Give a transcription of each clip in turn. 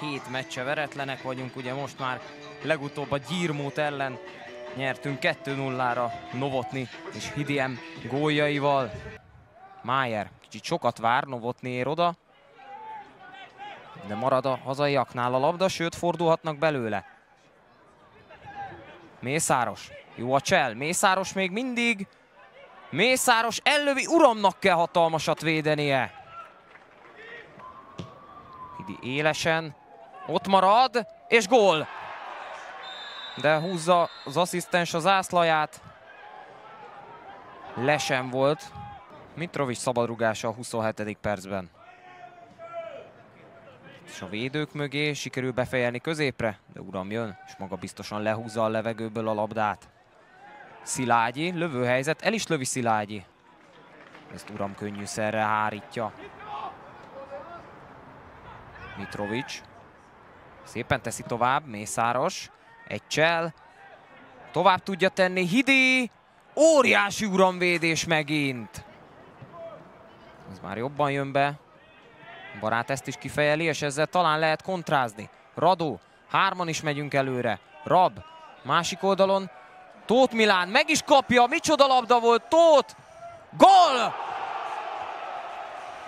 hét meccse veretlenek vagyunk, ugye most már legutóbb a Gyirmót ellen nyertünk 2-0-ra Novotni és Hidiem góljaival. Májer kicsit sokat vár, Novotni ér oda, de marad a hazaiaknál a labda, sőt fordulhatnak belőle. Mészáros, jó a csel, Mészáros még mindig, Mészáros ellövi, uramnak kell hatalmasat védenie. Hidi élesen, ott marad, és gól! De húzza az asszisztens az ászlaját. Lesen volt. Mitrovic szabadrugása a 27. percben. És a védők mögé sikerül befejelni középre, de uram jön, és maga biztosan lehúzza a levegőből a labdát. Szilágyi, lövőhelyzet, el is lövi Szilágyi. Ezt uram könnyűszerre hárítja. Mitrovic. Szépen teszi tovább, Mészáros. Egy csel. Tovább tudja tenni, Hidi. Óriási uramvédés megint. Ez már jobban jön be. Barát ezt is kifejeli, és ezzel talán lehet kontrázni. Radó, hárman is megyünk előre. Rab, másik oldalon. Tóth Milán meg is kapja, micsoda labda volt, Tóth! Gol!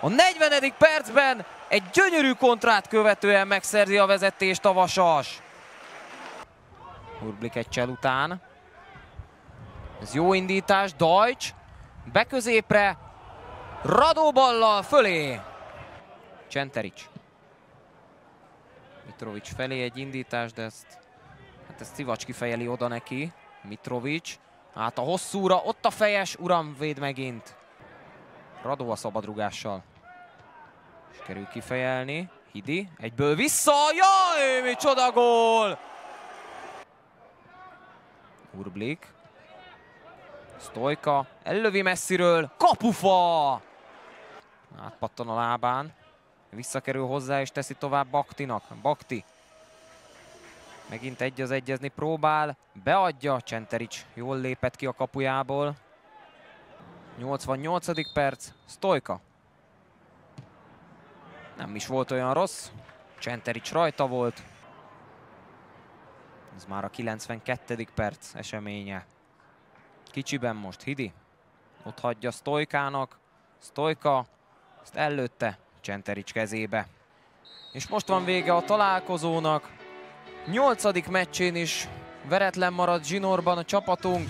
A 40. percben egy gyönyörű kontrát követően megszerzi a vezetést a Vasas. Urblik egy csel után. Ez jó indítás, Deutsch. Beközépre. Radóballal fölé. Csenteric. Mitrovic felé egy indítás, de ezt, hát ezt Szivacs kifejeli oda neki. Mitrovic. Hát a hosszúra, ott a fejes, uram véd megint. Radó a szabadrugással. Sikerül kifejelni. Hidi, egyből vissza, jaj, mi csoda gól! Urblik. Stojka, ellövi messziről, kapufa! Átpattan a lábán. Visszakerül hozzá és teszi tovább Baktinak. Bakti. Megint egy az egyezni próbál. Beadja. Csenterics jól lépett ki a kapujából. 88. perc. Stojka. Nem is volt olyan rossz. Csenterics rajta volt. Ez már a 92. perc eseménye. Kicsiben most Hidi. Ott hagyja Stojkának. Stojka ezt előtte Csenterics kezébe. És most van vége a találkozónak. Nyolcadik meccsén is veretlen maradt zsinórban a csapatunk.